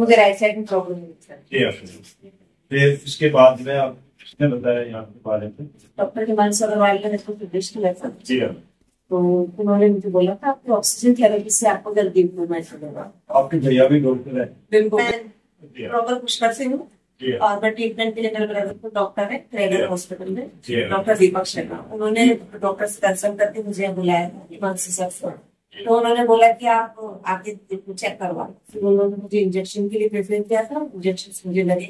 मुझे right side में problem है जी फिर उसके बाद में आप किसने बताया यहाँ के बारे में? डॉक्टर हिमांशु अग्रवाल ने मेरे को निर्देश किया था। जी हाँ। तो उन्होंने मुझे बोला था आपको ऑक्सीजन थेरेपी से आपको जल्दी इम्प्रूवमेंट मिलेगा आपके भैया भी डॉक्टर है? बिल्कुल। मैं हाँ। प्रॉपर पुष्कर से हूँ? हाँ। और मैं ट्रीटमेंट के लिए मेरे ब्रदर को डॉक्टर है ट्रेनर हॉस्पिटल में। हाँ। डॉक्टर दीपक शर्मा। उन्होंने डॉक्टर से कंसल्ट करके मुझे बुलाया था हिमांशु सर तो उन्होंने बोला कि आप आके चेक करवा फिर उन्होंने मुझे इंजेक्शन के लिए प्रेफर किया था इंजेक्शन मुझे लगे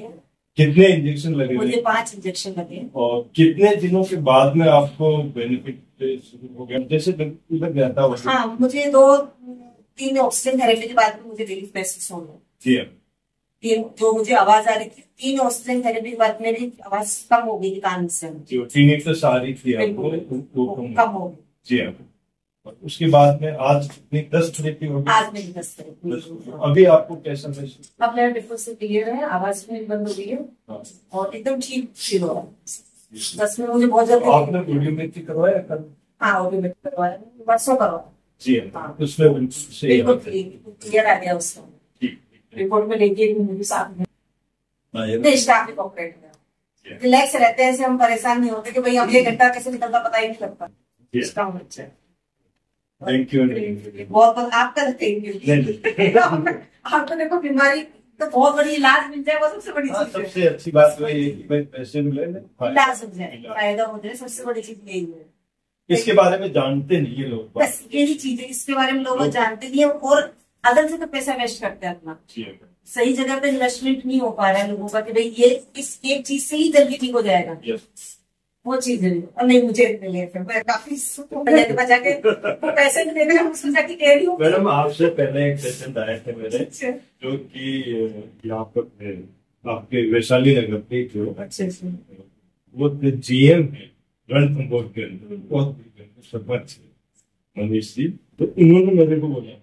कितने इंजेक्शन लगे मुझे पाँच इंजेक्शन लगे और कितने दिनों के बाद में आपको बेनिफिट शुरू हो गया? जैसे लग गया था हाँ मुझे दो तीन ऑक्सीजन थेरेपी के बाद में मुझे रिलीफ महसूस हो गया। तीन जो मुझे आवाज़ आ रही थी तीन ऑक्सीजन थेरेपी के बाद मेरी आवाज़ कम हो गई थी कान से। वो क्लिनिक तो सारी थी आपको कम- हो गई। जी और उसके बाद में आज कितनी दस थेरेपी हो गई आज मेरी दस थेरेपी अभी आपको कैसा महसूस अब मेरा से क्लियर है आवाज़ भी बंद हो गई है। हाँ। और एकदम ठीक फील हो रहा है। दस में मुझे बहुत जल्दी आपने वीडियो में करवाया कल? हाँ वो भी मैं करवाया परसों करवाया जी हाँ। उसमें सही बिल्कुल क्लियर आ गया उसका। रिपोर्ट में लेके मुझे साथ में। हाँ, नहीं स्टाफ भी कॉपरेट किया रिलैक्स रहते हैं ऐसे हम परेशान नहीं होते कि भाई अब ये घंटा कैसे निकलता पता ही नहीं लगता। अच्छा है थैंक यू बहुत बहुत आपका थैंक यू आपको देखो बीमारी तो बहुत बड़ी इलाज मिल जाए वो सबसे बड़ी हाँ, चीज़ सबसे अच्छी बात वही है कि पैसे मिले इलाज हो जाए फ़ायदा हो जाए सबसे बड़ी चीज़ यही है। इसके बारे में जानते नहीं ये लोग बस यही चीज़ है इसके बारे में लोग जानते नहीं है और अदल से तो पैसा वेस्ट करते हैं अपना। हाँ। सही जगह पे इन्वेस्टमेंट नहीं हो पा रहा है लोगों का कि भाई ये इस एक चीज़ से ही जल्दी ठीक हो जाएगा. वो चीज़ है और नहीं मुझे मिले फिर मैं काफ़ी भैया के वो पैसे नहीं देने हम उसको जाके कह रही हूँ। मैडम आपसे पहले एक पेशेंट आए थे मेरे अच्छा। जो कि यहाँ पर आपके वैशाली नगर के जो अच्छा अच्छा। वो जीएम है रणथंबोर के अंदर। बहुत सरपंच है मनीष जी। तो उन्होंने मेरे को बोला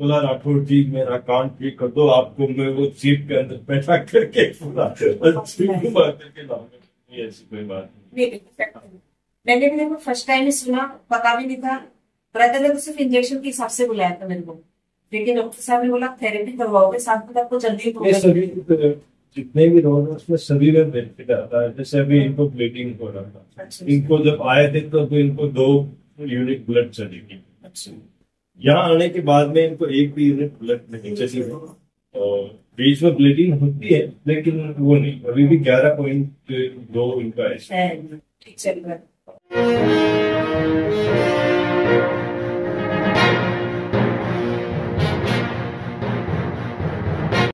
बोला राठौर जी मेरा कान ठीक कर दो आपको मैं वो सीट के अंदर बैठा करके पूरा करके लाऊँगा कोई बात नहीं नहीं, नहीं, मैंने भी देखो फ़र्स्ट टाइम ही सुना पता भी नहीं था। ब्रदर ने तो सिर्फ़ इंजेक्शन के हिसाब से बुलाया था मेरे को। लेकिन डॉक्टर साहब ने बोला थेरेपी करवाओगे साथ में आपको जल्दी ये improvement सभी जितने भी रोग हैं उसमें सभी में बेनिफिट आता है। जैसे अभी इनको ब्लीडिंग हो रहा था। अच्छा। इनको जब आए थे तो इनको दो यूनिट ब्लड चलेगी। यहाँ आने के बाद में इनको एक भी यूनिट ब्लड नहीं चली और बीच में ब्लीडिंग होती है, लेकिन वो नहीं, अभी भी ग्यारह पॉइंट दो इनका है ठीक चल है